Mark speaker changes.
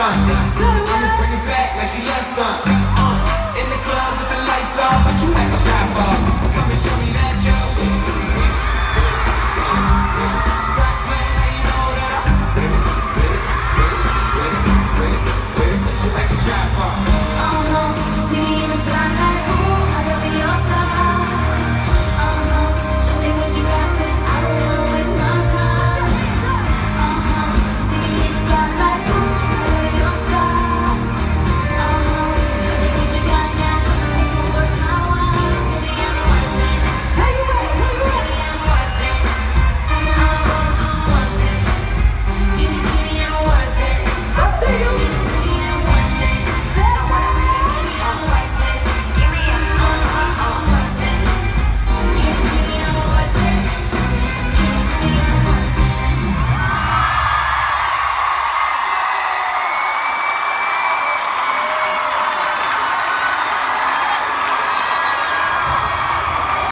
Speaker 1: something. I'ma bring it back like she loves something.